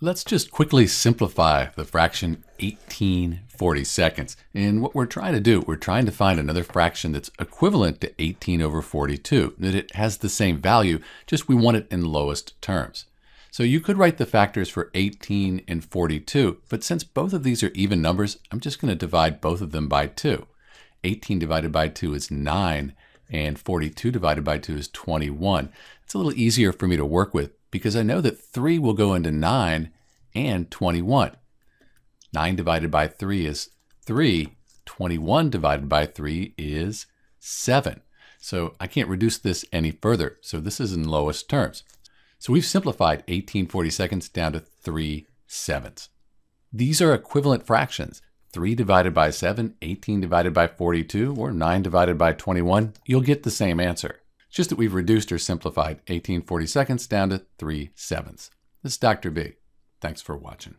Let's just quickly simplify the fraction 18 40 seconds. And what we're trying to do, we're trying to find another fraction that's equivalent to 18 over 42, that it has the same value, just we want it in lowest terms. So you could write the factors for 18 and 42, but since both of these are even numbers, I'm just going to divide both of them by 2. 18 divided by 2 is 9, and 42 divided by 2 is 21. It's a little easier for me to work with because I know that 3 will go into 9 and 21. 9 divided by 3 is 3. 21 divided by 3 is 7. So I can't reduce this any further. So this is in lowest terms. So we've simplified 1840 seconds down to 3 sevenths. These are equivalent fractions. 3 divided by 7, 18 divided by 42, or 9 divided by 21, you'll get the same answer. It's just that we've reduced or simplified 1840 seconds down to 3 sevenths. This is Dr. B. Thanks for watching.